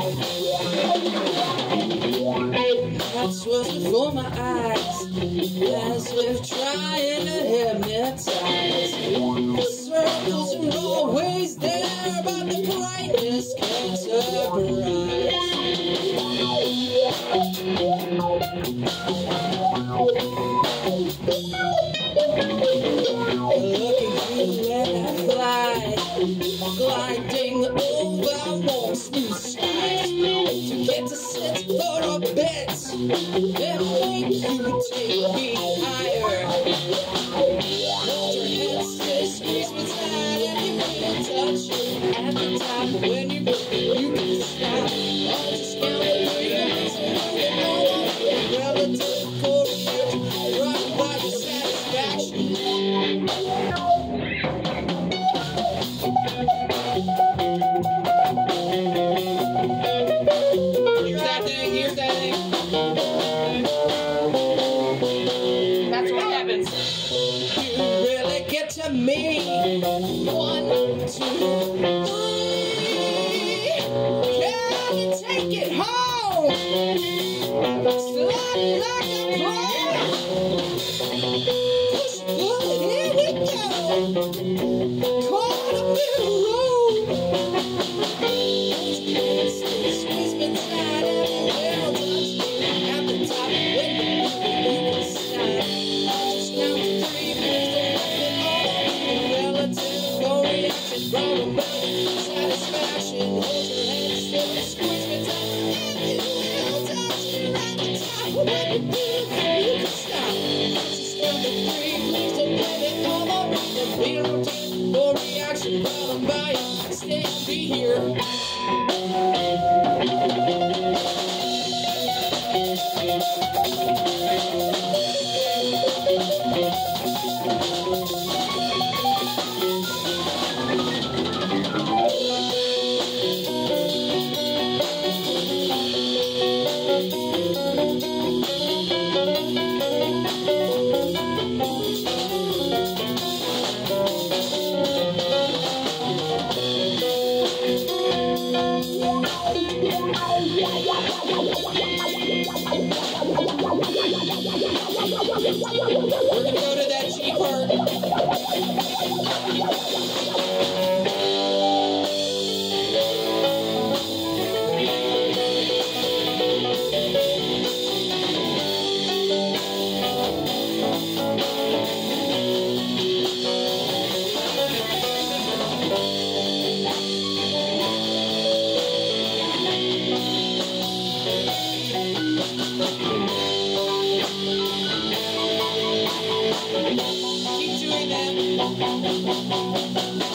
That's what's before my eyes As if trying to hypnotize The circles are always there But the brightness can't arise. Looking through when I fly Gliding over make you take me That's what happens. You really get to me. One, two, three. Can you take it home? Slide like a pro. Push, pull here we go. Caught up in be here. We're gonna go to that G part. Doing that.